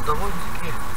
Что довольно-таки